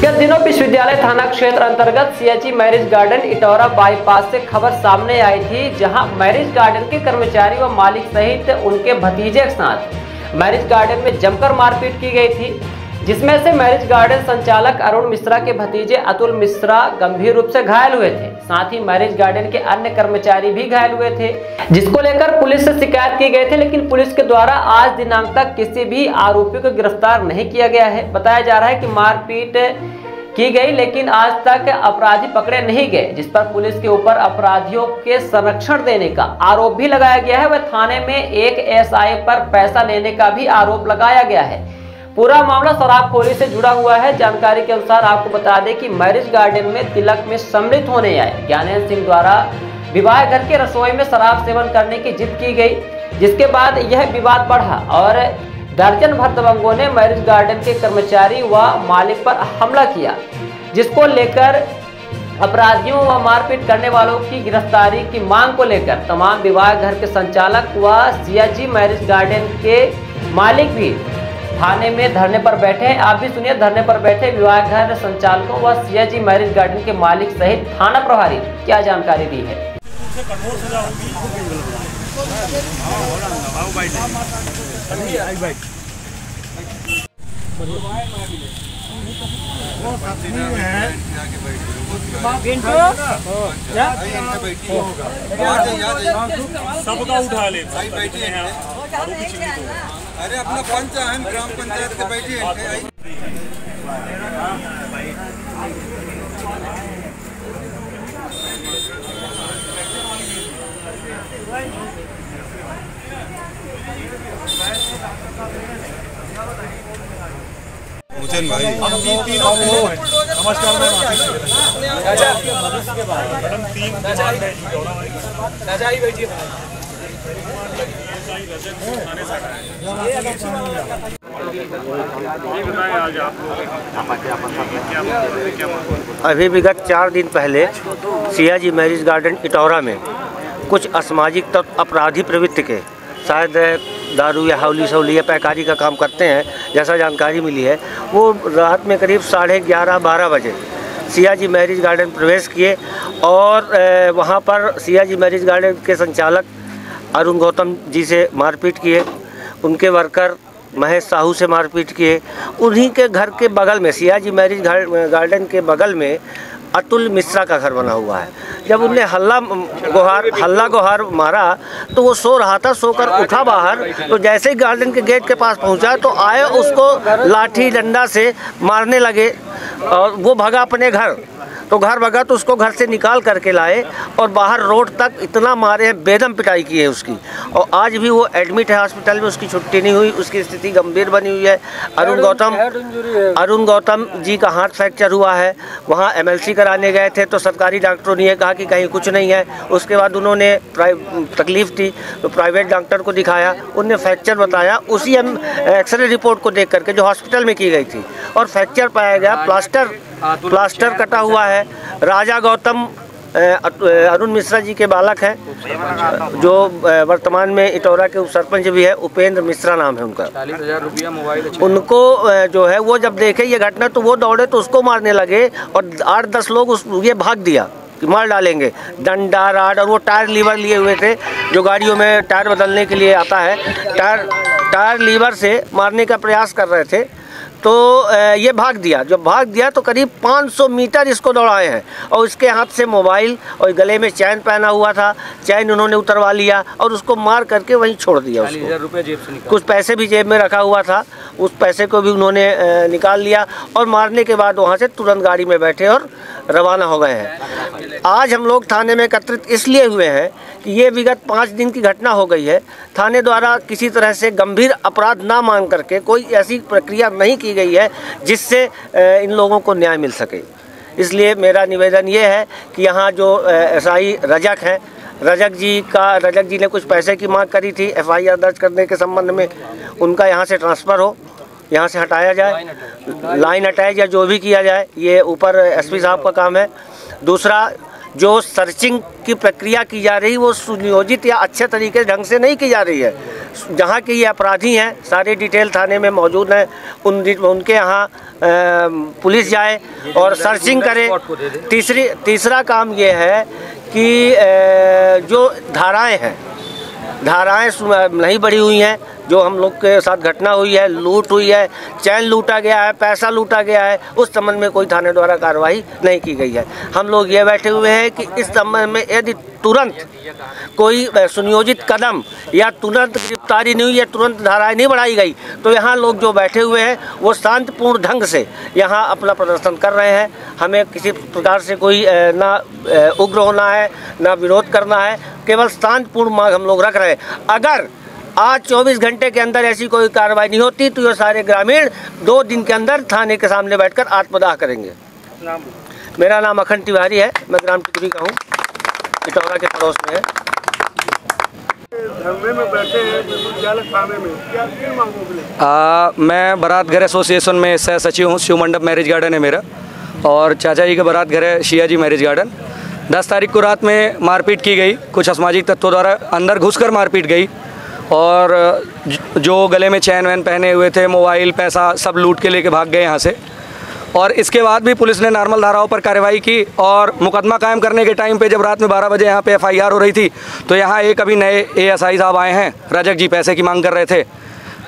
गत दिनों विश्वविद्यालय थाना क्षेत्र अंतर्गत CHE marriage garden, Itaura bypass से खबर सामने आई थी, जहाँ मैरिज गार्डन के कर्मचारी व मालिक सहित उनके भतीजे के साथ मैरिज गार्डन में जमकर मारपीट की गई थी। जिसमें से मैरिज गार्डन संचालक अरुण मिश्रा के भतीजे अतुल मिश्रा गंभीर रूप से घायल हुए थे। साथ ही मैरिज गार्डन के अन्य कर्मचारी भी घायल हुए थे, जिसको लेकर पुलिस से शिकायत की गई थी, लेकिन पुलिस के द्वारा आज दिनांक तक किसी भी आरोपी को गिरफ़्तार नहीं किया गया है। बताया जा रहा है कि मारपीट की गई, लेकिन आज तक अपराधी पकड़े नहीं गए, जिस पर पुलिस के ऊपर अपराधियों के संरक्षण देने का आरोप भी लगाया गया है। वह थाने में एक एसआई पर पैसा लेने का भी आरोप लगाया गया है। पूरा मामला शराबखोरी से जुड़ा हुआ है। जानकारी के अनुसार आपको बता दें कि मैरिज गार्डन में तिलक में सम्मिलित होने आए। ज्ञानेन्द्र सिंह द्वारा विवाह घर के रसोई में शराब सेवन करने की जिद की गई, जिसके बाद यह विवाद बढ़ा और दर्जन भर दबंगों ने मैरिज गार्डन के कर्मचारी व मालिक पर हमला किया, जिसको लेकर अपराधियों व मारपीट करने वालों की गिरफ्तारी की मांग को लेकर तमाम विवाह घर के संचालक व सियाजी मैरिज गार्डन के मालिक भी थाने में धरने पर बैठे हैं। आप भी सुनिए, धरने पर बैठे विवाह घर संचालकों व सियाजी मैरिज गार्डन के मालिक सहित थाना प्रभारी, क्या जानकारी दी है? सबका उठा ले अरे अपना पंच अहम ग्राम पंचायत के बैठी है हुसैन भाई। तीन तीन नमस्कार मैम। मैडम तीन कुमार है दौड़ा अभी विगत चार दिन पहले सियाजी मैरिज गार्डन इटौरा में कुछ असामाजिक तत्व अपराधी प्रवृत्ति के, शायद दारू या हौली सौली या पैकारी का काम करते हैं, जैसा जानकारी मिली है, वो रात में करीब साढ़े ग्यारह, बारह बजे सियाजी मैरिज गार्डन प्रवेश किए और वहाँ पर सियाजी मैरिज गार्डन के संचालक अरुण गौतम जी से मारपीट किए, उनके वर्कर महेश साहू से मारपीट किए। उन्हीं के घर के बगल में, सियाजी मैरिज गार्डन के बगल में अतुल मिश्रा का घर बना हुआ है। जब उनने हल्ला, गुहार हल्ला गुहार मारा तो वो सो रहा था, सोकर उठा बाहर तो जैसे ही गार्डन के गेट के पास पहुँचा तो आए उसको लाठी डंडा से मारने लगे और वो भगा अपने घर। तो घर भगा तो उसको घर से निकाल करके लाए और बाहर रोड तक इतना मारे हैं बेदम पिटाई की है उसकी। और आज भी वो एडमिट है हॉस्पिटल में उसकी छुट्टी नहीं हुई उसकी स्थिति गंभीर बनी हुई है। अरुण गौतम अरुण गौतम जी का हाथ फ्रैक्चर हुआ है। वहाँ एमएलसी कराने गए थे तो सरकारी डॉक्टरों ने ये कहा कि कहीं कुछ नहीं है। उसके बाद उन्होंने तकलीफ़ थी तो प्राइवेट डॉक्टर को दिखाया। उनने फ्रैक्चर बताया। उसी एक्सरे रिपोर्ट को देख करके जो हॉस्पिटल में की गई थी। और फ्रैक्चर पाया गया प्लास्टर प्लास्टर कटा हुआ है। राजा गौतम अरुण मिश्रा जी के बालक हैं। जो वर्तमान में इटौरा के उप सरपंच भी है उपेंद्र मिश्रा नाम है उनका। उनको जो है वो जब देखे ये घटना तो वो दौड़े तो उसको मारने लगे और आठ दस लोग उस ये भाग दिया कि मार डालेंगे। डंडा राड और वो टायर लीवर लिए हुए थे जो गाड़ियों में टायर बदलने के लिए आता है। टायर टायर लीवर से मारने का प्रयास कर रहे थे। तो ये भाग दिया। जब भाग दिया तो करीब 500 मीटर इसको दौड़ाए हैं और इसके हाथ से मोबाइल और गले में चैन पहना हुआ था। चैन उन्होंने उतरवा लिया और उसको मार करके वहीं छोड़ दिया उसको। जेब से कुछ पैसे भी जेब में रखा हुआ था। उस पैसे को भी उन्होंने निकाल लिया और मारने के बाद वहाँ से तुरंत गाड़ी में बैठे और रवाना हो गए हैं। आज हम लोग थाने में एकत्रित इसलिए हुए हैं कि ये विगत पाँच दिन की घटना हो गई है। थाने द्वारा किसी तरह से गंभीर अपराध ना मांग करके कोई ऐसी प्रक्रिया नहीं की गई है जिससे इन लोगों को न्याय मिल सके। इसलिए मेरा निवेदन ये है कि यहाँ जो एस आई रजक हैं, रजक जी का, रजक जी ने कुछ पैसे की मांग करी थी एफआईआर दर्ज करने के संबंध में, उनका यहाँ से ट्रांसफ़र हो, यहाँ से हटाया जाए, लाइन हटाया या जो भी किया जाए, ये ऊपर एसपी साहब का काम है। दूसरा जो सर्चिंग की प्रक्रिया की जा रही, वो सुनियोजित या अच्छे तरीके ढंग से नहीं की जा रही है। जहाँ के ये अपराधी हैं, सारे डिटेल थाने में मौजूद हैं। उन उनके यहाँ पुलिस जाए और सर्चिंग करे। तीसरी, तीसरा काम ये है कि जो धाराएँ हैं धाराएँ नहीं बढ़ी हुई हैं, जो हम लोग के साथ घटना हुई है, लूट हुई है, चैन लूटा गया है, पैसा लूटा गया है, उस संबंध में कोई थाने द्वारा कार्रवाई नहीं की गई है। हम लोग ये बैठे हुए हैं कि इस संबंध में यदि तुरंत कोई सुनियोजित कदम या तुरंत गिरफ्तारी नहीं हुई या तुरंत धाराएँ नहीं बढ़ाई गई तो यहाँ लोग जो बैठे हुए हैं, वो शांतिपूर्ण ढंग से यहाँ अपना प्रदर्शन कर रहे हैं। हमें किसी प्रकार से कोई ना उग्र होना है, ना विरोध करना है केवल शांतिपूर्ण मांग हम लोग रख रहे हैं। अगर आज 24 घंटे के अंदर ऐसी कोई कार्रवाई नहीं होती तो ये सारे ग्रामीण दो दिन के अंदर थाने के सामने बैठकर आत्मदाह करेंगे। नाम? मेरा नाम अखंड तिवारी है मैं ग्राम टिकरी का हूँ इटौरा के पड़ोस में है। धरने में बैठे हैं विश्वविद्यालय थाने में। क्या किन मांगों के लिए आ, मैं बारात घर एसोसिएशन में सह सचिव हूँ शिव मंडप मैरिज गार्डन है मेरा। और चाचा जी का बारात घर है शिया जी मैरिज गार्डन। दस तारीख को रात में मारपीट की गई। कुछ असामाजिक तत्वों द्वारा अंदर घुसकर मारपीट गई और जो गले में चैन वैन पहने हुए थे मोबाइल पैसा सब लूट के लेके भाग गए यहाँ से। और इसके बाद भी पुलिस ने नॉर्मल धाराओं पर कार्रवाई की और मुकदमा कायम करने के टाइम पे जब रात में 12 बजे यहाँ पे एफआईआर हो रही थी तो यहाँ एक अभी नए एएसआई साहब आए हैं रजक जी पैसे की मांग कर रहे थे।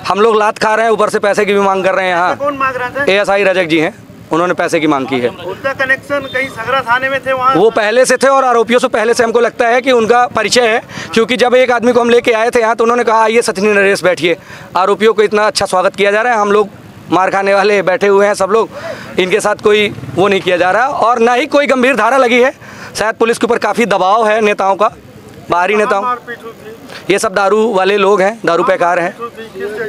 हम लोग लात खा रहे हैं ऊपर से पैसे की भी मांग कर रहे हैं यहाँ। ए एस रजक जी हैं। उन्होंने पैसे की मांग की है। उसका कनेक्शन कहीं सगरा थाने में थे वहाँ? वो पहले से थे और आरोपियों से पहले से हमको लगता है कि उनका परिचय है क्योंकि जब एक आदमी को हम लेके आए थे यहाँ तो उन्होंने कहा आइए सतनी नरेश बैठिए। आरोपियों को इतना अच्छा स्वागत किया जा रहा है हम लोग मार खाने वाले बैठे हुए हैं सब लोग इनके साथ कोई वो नहीं किया जा रहा और ना ही कोई गंभीर धारा लगी है। शायद पुलिस के ऊपर काफ़ी दबाव है नेताओं का बाहरी नेताओं। ये सब दारू वाले लोग हैं दारू पैकार हैं।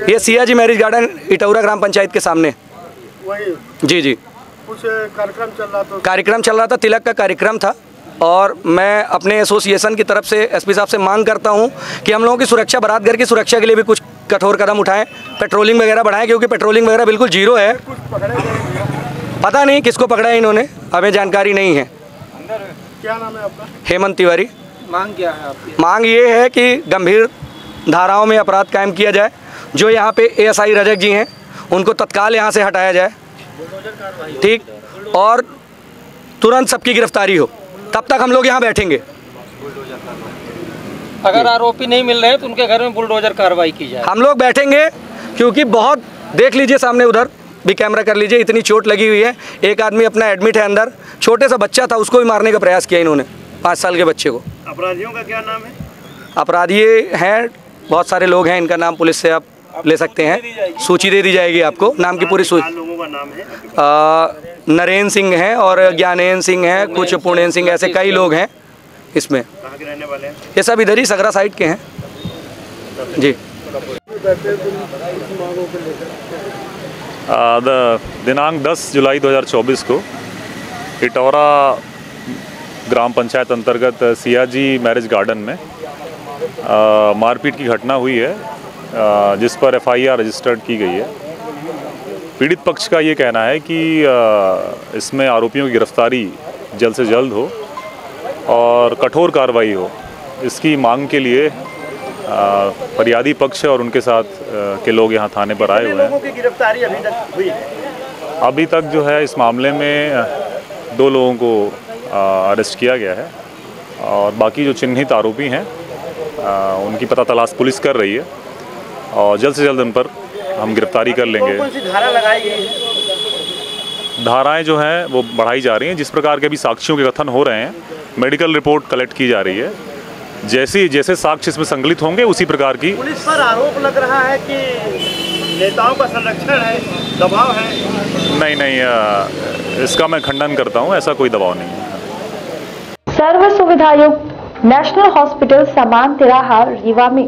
ये सिया जी मैरिज गार्डन इटौरा ग्राम पंचायत के सामने। जी जी। कुछ कार्यक्रम चल रहा था। कार्यक्रम चल रहा था तिलक का कार्यक्रम था। और मैं अपने एसोसिएशन की तरफ़ से एसपी साहब से मांग करता हूँ कि हम लोगों की सुरक्षा बारात घर की सुरक्षा के लिए भी कुछ कठोर कदम उठाएँ पेट्रोलिंग वगैरह बढ़ाएँ क्योंकि पेट्रोलिंग वगैरह बिल्कुल ज़ीरो है। पता नहीं किसको पकड़ा है इन्होंने हमें जानकारी नहीं है। क्या नाम है आपका? हेमंत तिवारी। मांग क्या है आपकी? मांग ये है कि गंभीर धाराओं में अपराध कायम किया जाए। जो यहाँ पे एएसआई रजक जी हैं उनको तत्काल यहाँ से हटाया जाए। ठीक और तुरंत सबकी गिरफ्तारी हो। तब तक हम लोग यहाँ बैठेंगे। अगर आरोपी नहीं मिल रहे तो उनके घर में बुलडोजर कार्रवाई की जाए। हम लोग बैठेंगे क्योंकि बहुत देख लीजिए सामने उधर भी कैमरा कर लीजिए इतनी चोट लगी हुई है। एक आदमी अपना एडमिट है अंदर छोटे सा बच्चा था उसको भी मारने का प्रयास किया इन्होंने पाँच साल के बच्चे को। अपराधियों का क्या नाम है? अपराधी हैं बहुत सारे लोग हैं इनका नाम पुलिस से आप ले सकते हैं। सूची दे दी जाएगी आपको। नाम की पूरी सूची लोगों का नाम है। नरेन सिंह हैं और ज्ञानेन सिंह हैं कुछ पूर्णेन्द्र सिंह ऐसे कई लोग हैं इसमें। हैं? ये सब इधर ही सगरा साइड के हैं। जी। आ, द- दिनांक 10 जुलाई 2024 को इटौरा ग्राम पंचायत अंतर्गत सियाजी मैरिज गार्डन में मारपीट की घटना हुई है। जिस पर एफआईआर रजिस्टर्ड की गई है। पीड़ित पक्ष का ये कहना है कि इसमें आरोपियों की गिरफ्तारी जल्द से जल्द हो और कठोर कार्रवाई हो। इसकी मांग के लिए फरियादी पक्ष और उनके साथ के लोग यहाँ थाने पर आए हुए हैं। गिरफ्तारी अभी तक हुई है? अभी तक जो है इस मामले में दो लोगों को अरेस्ट किया गया है और बाकी जो चिन्हित आरोपी हैं उनकी पता तलाश पुलिस कर रही है। और जल्द से जल्द उन पर हम गिरफ्तारी कर लेंगे। कौन सी धारा लगाई गई है? धाराएँ जो हैं वो बढ़ाई जा रही हैं। जिस प्रकार के अभी साक्षियों के कथन हो रहे हैं मेडिकल रिपोर्ट कलेक्ट की जा रही है। जैसी जैसे साक्ष्य इसमें संकलित होंगे उसी प्रकार की पुलिस पर आरोप लग रहा है कि नेताओं का संरक्षण है दबाव है। नहीं नहीं अ, इसका मैं खंडन करता हूँ ऐसा कोई दबाव नहीं है। सर्व सुविधा युक्त नेशनल हॉस्पिटल समान तिराहा रीवा में।